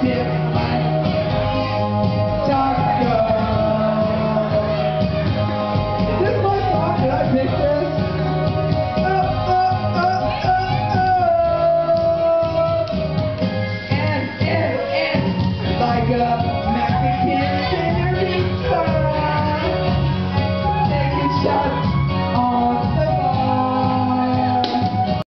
Yeah.